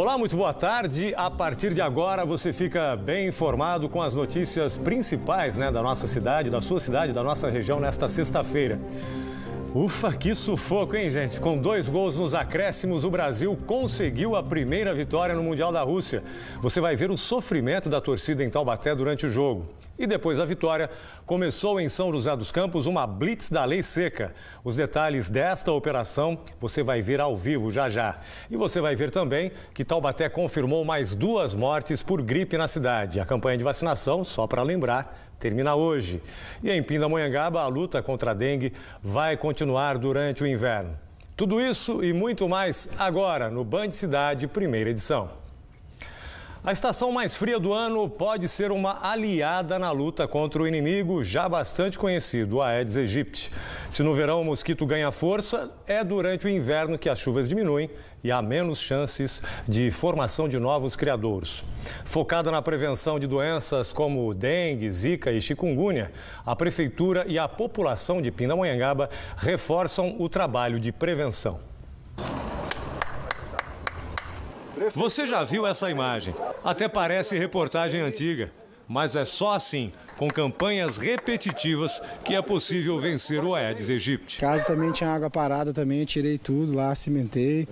Olá, muito boa tarde. A partir de agora você fica bem informado com as notícias principais né, da nossa cidade, da sua cidade, da nossa região nesta sexta-feira. Ufa, que sufoco, hein, gente? Com dois gols nos acréscimos, o Brasil conseguiu a primeira vitória no Mundial da Rússia. Você vai ver o sofrimento da torcida em Taubaté durante o jogo. E depois da vitória, começou em São José dos Campos uma blitz da lei seca. Os detalhes desta operação você vai ver ao vivo já já. E você vai ver também que Taubaté confirmou mais duas mortes por gripe na cidade. A campanha de vacinação, só para lembrar, termina hoje. E em Pindamonhangaba, a luta contra a dengue vai continuar durante o inverno. Tudo isso e muito mais agora no Band Cidade, primeira edição. A estação mais fria do ano pode ser uma aliada na luta contra o inimigo já bastante conhecido, o Aedes aegypti. Se no verão o mosquito ganha força, é durante o inverno que as chuvas diminuem e há menos chances de formação de novos criadouros. Focada na prevenção de doenças como dengue, zika e chikungunya, a prefeitura e a população de Pindamonhangaba reforçam o trabalho de prevenção. Você já viu essa imagem? Até parece reportagem antiga. Mas é só assim, com campanhas repetitivas, que é possível vencer o Aedes aegypti. Casa também tinha água parada também, tirei tudo lá, cimentei.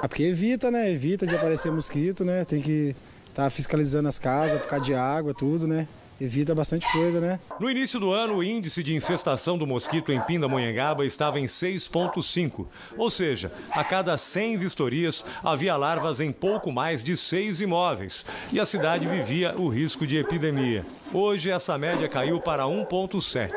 É porque evita, né? Evita de aparecer mosquito, né? Tem que estar tá fiscalizando as casas por causa de água, tudo, né? Evita bastante coisa, né? No início do ano, o índice de infestação do mosquito em Pindamonhangaba estava em 6,5. Ou seja, a cada 100 vistorias, havia larvas em pouco mais de seis imóveis. E a cidade vivia o risco de epidemia. Hoje, essa média caiu para 1,7.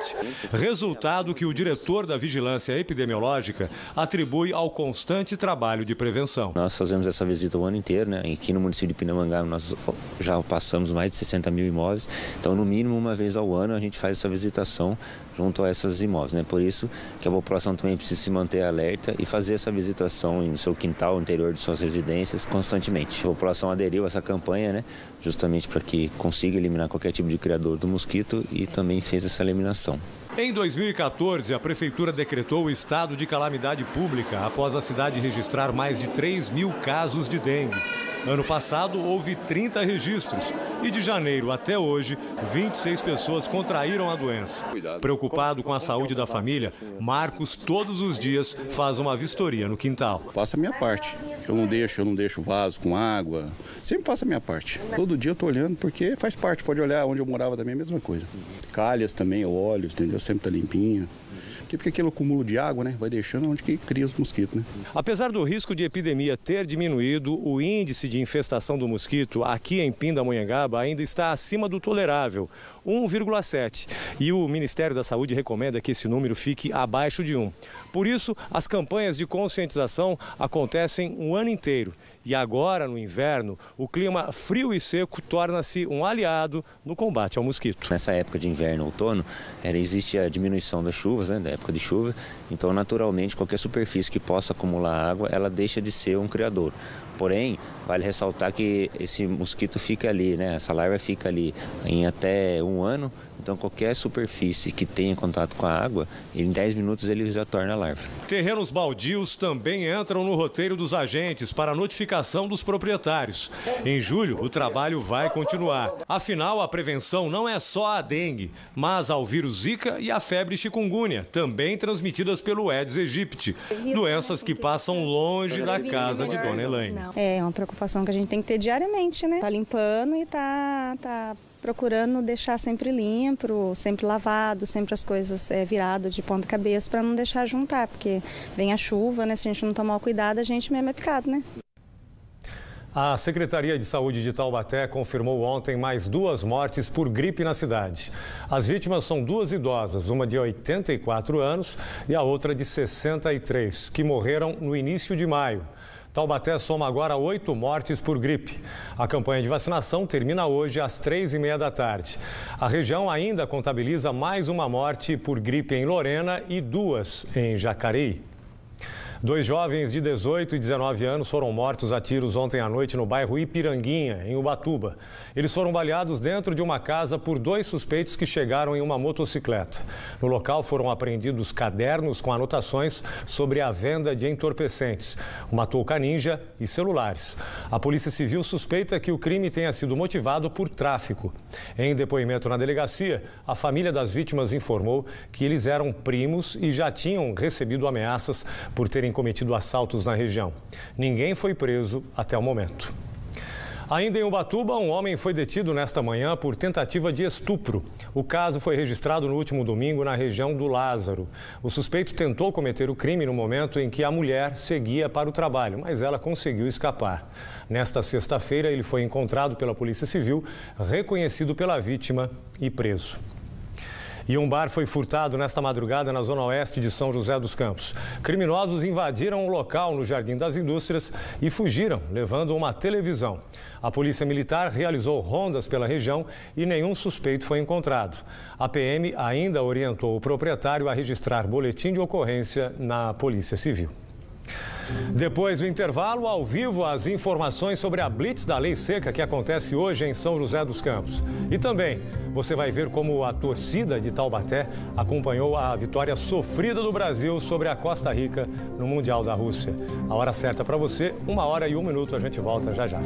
Resultado que o diretor da Vigilância Epidemiológica atribui ao constante trabalho de prevenção. Nós fazemos essa visita o ano inteiro, né? Aqui no município de Pindamonhangaba, nós já passamos mais de 60 mil imóveis. Então, no mínimo uma vez ao ano a gente faz essa visitação junto a essas imóveis, né? Por isso que a população também precisa se manter alerta e fazer essa visitação no seu quintal, no interior de suas residências, constantemente. A população aderiu a essa campanha, né? Justamente para que consiga eliminar qualquer tipo de criador do mosquito e também fez essa eliminação. Em 2014, a Prefeitura decretou o estado de calamidade pública após a cidade registrar mais de 3 mil casos de dengue. Ano passado, houve 30 registros e de janeiro até hoje, 26 pessoas contraíram a doença. Preocupado com a saúde da família, Marcos todos os dias faz uma vistoria no quintal. Faço a minha parte. Eu não deixo, eu não deixo vaso com água. Sempre faço a minha parte. Todo dia eu tô olhando porque faz parte. Pode olhar onde eu morava também é a mesma coisa. Calhas também, eu olho, entendeu? Sempre tá limpinha porque aquele acúmulo de água, né, vai deixando onde que cria os mosquitos, né? Apesar do risco de epidemia ter diminuído, o índice de infestação do mosquito aqui em Pindamonhangaba ainda está acima do tolerável, 1,7. E o Ministério da Saúde recomenda que esse número fique abaixo de 1. Por isso, as campanhas de conscientização acontecem o ano inteiro. E agora, no inverno, o clima frio e seco torna-se um aliado no combate ao mosquito. Nessa época de inverno, outono, era, existe a diminuição das chuvas, né, época de chuva. Então, naturalmente, qualquer superfície que possa acumular água, ela deixa de ser um criador. Porém, vale ressaltar que esse mosquito fica ali, né? Essa larva fica ali em até um ano então, qualquer superfície que tenha contato com a água, em 10 minutos ele já torna larva. Terrenos baldios também entram no roteiro dos agentes para notificação dos proprietários. Em julho, o trabalho vai continuar. Afinal, a prevenção não é só a dengue, mas ao vírus Zika e a febre chikungunya, também transmitidas pelo Aedes aegypti, doenças que passam longe da casa de Dona Elaine. É uma preocupação que a gente tem que ter diariamente, né? Tá limpando e tá, tá procurando deixar sempre limpo, sempre lavado, sempre as coisas é, virado de ponta cabeça para não deixar juntar, porque vem a chuva, né? Se a gente não tomar cuidado, a gente mesmo é picado, né? A Secretaria de Saúde de Taubaté confirmou ontem mais duas mortes por gripe na cidade. As vítimas são duas idosas, uma de 84 anos e a outra de 63, que morreram no início de maio. Taubaté soma agora oito mortes por gripe. A campanha de vacinação termina hoje às três e meia da tarde. A região ainda contabiliza mais uma morte por gripe em Lorena e duas em Jacareí. Dois jovens de 18 e 19 anos foram mortos a tiros ontem à noite no bairro Ipiranguinha, em Ubatuba. Eles foram baleados dentro de uma casa por dois suspeitos que chegaram em uma motocicleta. No local foram apreendidos cadernos com anotações sobre a venda de entorpecentes, uma touca ninja e celulares. A Polícia Civil suspeita que o crime tenha sido motivado por tráfico. Em depoimento na delegacia, a família das vítimas informou que eles eram primos e já tinham recebido ameaças por terem cometido assaltos na região. Ninguém foi preso até o momento. Ainda em Ubatuba, um homem foi detido nesta manhã por tentativa de estupro. O caso foi registrado no último domingo na região do Lázaro. O suspeito tentou cometer o crime no momento em que a mulher seguia para o trabalho, mas ela conseguiu escapar. Nesta sexta-feira, ele foi encontrado pela Polícia Civil, reconhecido pela vítima e preso. E um bar foi furtado nesta madrugada na zona oeste de São José dos Campos. Criminosos invadiram o local no Jardim das Indústrias e fugiram, levando uma televisão. A Polícia Militar realizou rondas pela região e nenhum suspeito foi encontrado. A PM ainda orientou o proprietário a registrar boletim de ocorrência na Polícia Civil. Depois do intervalo, ao vivo, as informações sobre a Blitz da Lei Seca que acontece hoje em São José dos Campos. E também você vai ver como a torcida de Taubaté acompanhou a vitória sofrida do Brasil sobre a Costa Rica no Mundial da Rússia. A hora certa para você, uma hora e um minuto. A gente volta já já.